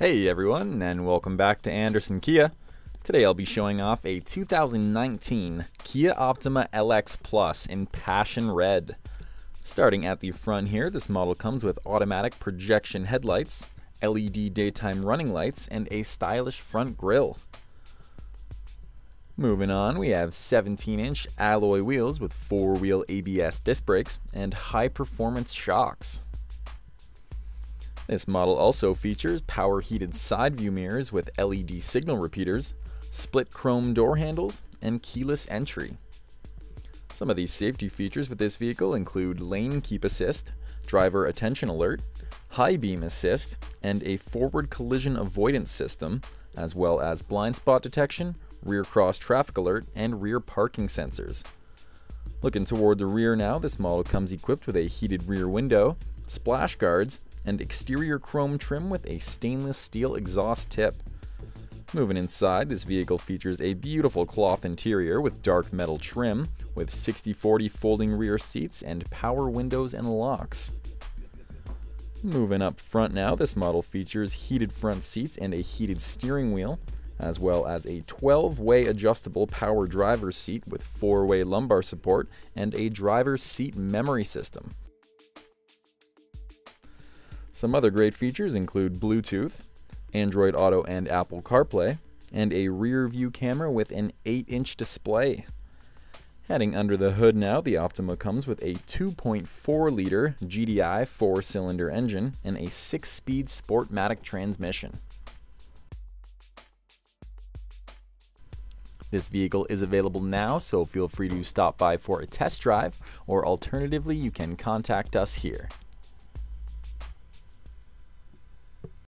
Hey everyone, and welcome back to Anderson Kia. Today I'll be showing off a 2019 Kia Optima LX Plus in Passion Red. Starting at the front here, this model comes with automatic projection headlights, LED daytime running lights, and a stylish front grille. Moving on, we have 17-inch alloy wheels with four-wheel ABS disc brakes and high-performance shocks. This model also features power heated side view mirrors with LED signal repeaters, split chrome door handles, and keyless entry. Some of these safety features with this vehicle include lane keep assist, driver attention alert, high beam assist, and a forward collision avoidance system, as well as blind spot detection, rear cross traffic alert, and rear parking sensors. Looking toward the rear now, this model comes equipped with a heated rear window, splash guards, and exterior chrome trim with a stainless steel exhaust tip. Moving inside, this vehicle features a beautiful cloth interior with dark metal trim, with 60-40 folding rear seats and power windows and locks. Moving up front now, this model features heated front seats and a heated steering wheel, as well as a 12-way adjustable power driver's seat with 4-way lumbar support and a driver's seat memory system. Some other great features include Bluetooth, Android Auto and Apple CarPlay, and a rear view camera with an 8 inch display. Heading under the hood now, the Optima comes with a 2.4 liter GDI 4 cylinder engine and a 6 speed Sportmatic transmission. This vehicle is available now, so feel free to stop by for a test drive, or alternatively, you can contact us here.